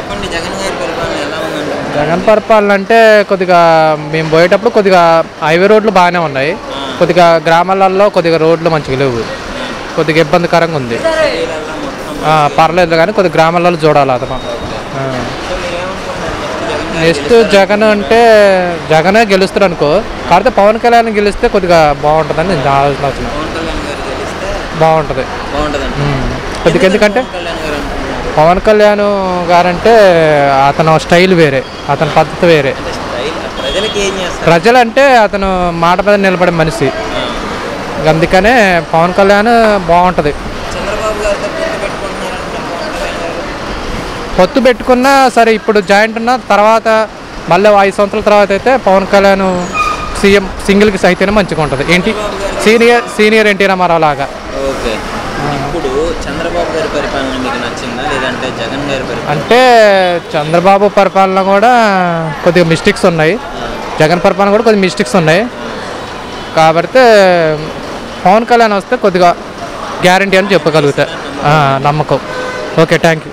చెప్పండి జగన్ గారి పరిపాలన ఎలా ఉందండి? జగన్ పరిపాలన అంటే కొద్దిగా మేము పోయేటప్పుడు కొద్దిగా హైవే రోడ్లు బాగానే ఉన్నాయి. కొద్దిగా గ్రామాలలో కొద్దిగా రోడ్లు మంచిగా లేవు. కొద్దిగా ఇబ్బందికరంగా ఉంది. పర్లేదు కానీ కొద్దిగా గ్రామాలలో చూడాలి అతను నెక్స్ట్ జగన్ అంటే జగనే గెలుస్తారు అనుకో కాకపోతే పవన్ కళ్యాణ్ గెలిస్తే కొద్దిగా బాగుంటుందని నా ఆలోచన. బాగుంటుంది. బాగుంటుందండి. ఉమ్. కొద్దిగా ఎందుకంటే పవన్ కళ్యాణ్ గారంటే అతను స్టైల్ వేరే అతని పద్ధతి వేరే. ప్రజలంటే అతను మాట మీద నిలబడే మనిషి. అందుకనే పవన్ కళ్యాణ్ బాగుంటుంది. పొత్తు పెట్టుకున్నా సరే ఇప్పుడు జాయింట్ ఉన్న తర్వాత మళ్ళీ ఐదు సంవత్సరాల తర్వాత అయితే పవన్ కళ్యాణ్ సీఎం సింగిల్కి అయితేనే మంచిగా ఉంటుంది. ఏంటి? సీనియర్ సీనియర్ ఎన్టీ రామారావు లాగా. ఓకే. ఇప్పుడు చంద్రబాబు గారి పరిపాలన మీకు నచ్చిందా? లేదంటే జగన్ గారి పరిపాలన? అంటే చంద్రబాబు పరిపాలన కూడా కొద్దిగా మిస్టేక్స్ ఉన్నాయి. జగన్ పరిపాలన కూడా కొద్దిగా మిస్టేక్స్ ఉన్నాయి. కాబట్టి పవన్ కళ్యాణ్ వస్తే కొద్దిగా గ్యారంటీ అని చెప్పగలుగుతా. నమ్మకం. Okay thank you